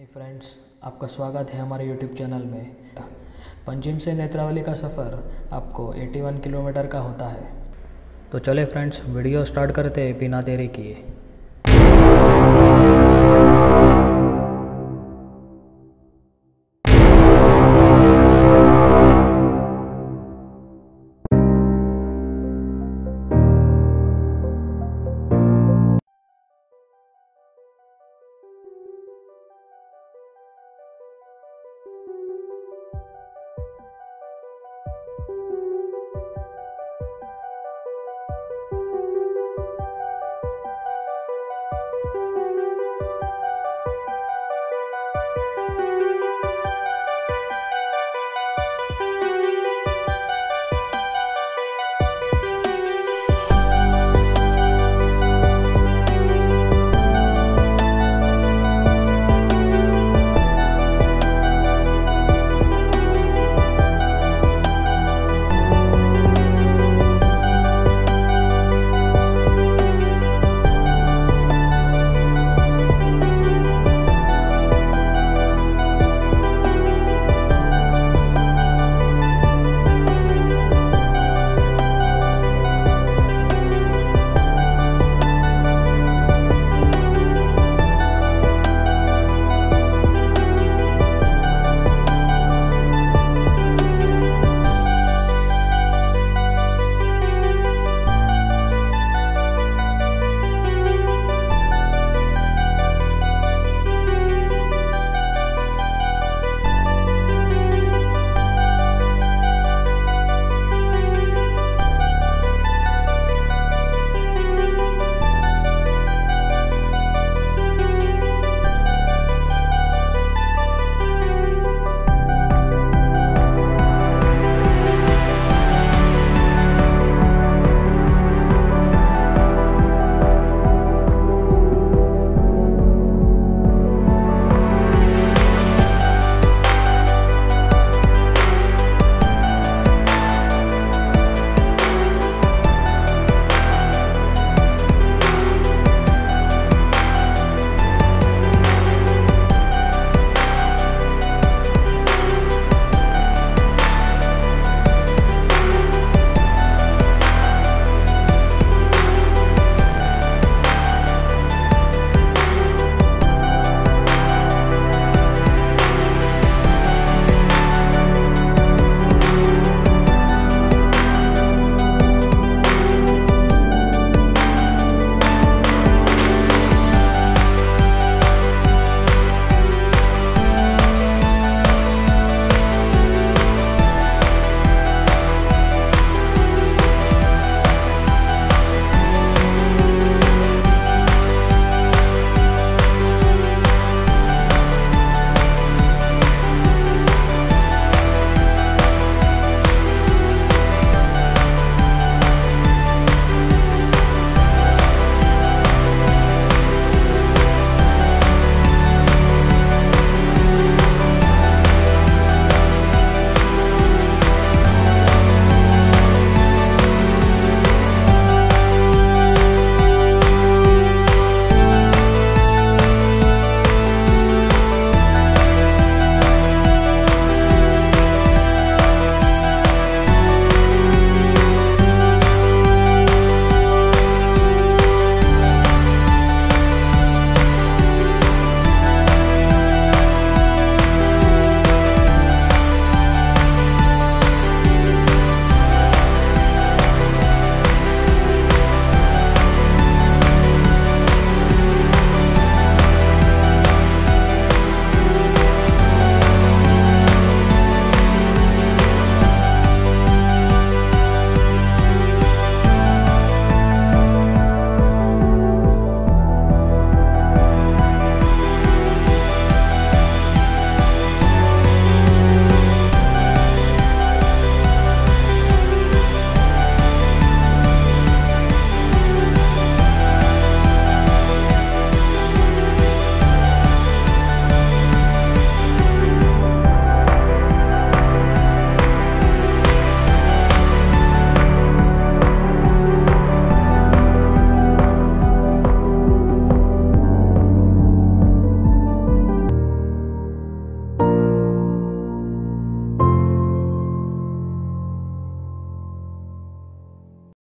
हे friends आपका स्वागत है हमारे यूट्यूब चैनल में। पंजिम से नेत्रावली का सफ़र आपको 81 किलोमीटर का होता है। तो चले फ्रेंड्स वीडियो स्टार्ट करते हैं बिना देरी किए।